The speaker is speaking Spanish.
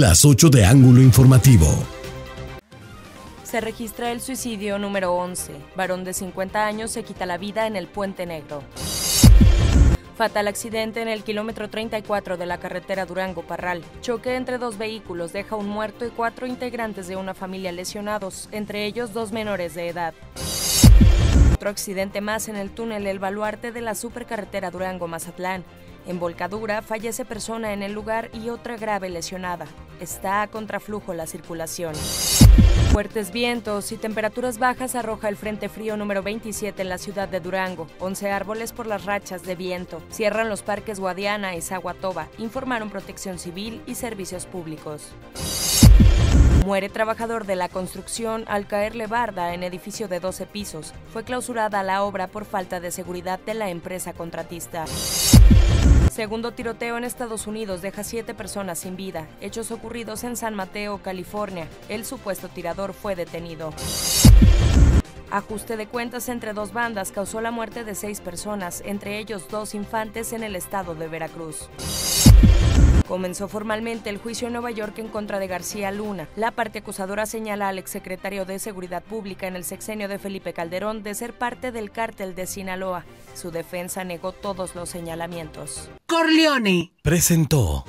las 8 de ángulo informativo. Se registra el suicidio número 11. Varón de 50 años se quita la vida en el Puente Negro. Fatal accidente en el kilómetro 34 de la carretera Durango-Parral. Choque entre dos vehículos deja un muerto y cuatro integrantes de una familia lesionados, entre ellos dos menores de edad. Otro accidente más en el túnel El Baluarte de la supercarretera Durango-Mazatlán. En volcadura fallece persona en el lugar y otra grave lesionada. Está a contraflujo la circulación. Fuertes vientos y temperaturas bajas arroja el Frente Frío número 27 en la ciudad de Durango. 11 árboles por las rachas de viento. Cierran los parques Guadiana y Zaguatoba, informaron Protección Civil y Servicios Públicos. Muere trabajador de la construcción al caerle barda en edificio de 12 pisos. Fue clausurada la obra por falta de seguridad de la empresa contratista. Segundo tiroteo en Estados Unidos deja siete personas sin vida. Hechos ocurridos en San Mateo, California. El supuesto tirador fue detenido. Ajuste de cuentas entre dos bandas causó la muerte de seis personas, entre ellos dos infantes en el estado de Veracruz. Comenzó formalmente el juicio en Nueva York en contra de García Luna. La parte acusadora señala al exsecretario de Seguridad Pública en el sexenio de Felipe Calderón de ser parte del cártel de Sinaloa. Su defensa negó todos los señalamientos. Corleone presentó